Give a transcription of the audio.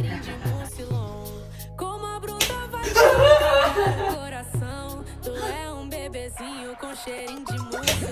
cheirinho de mucilon. Como a bruta vai te coração. Tu é um bebezinho com cheirinho de mucilon.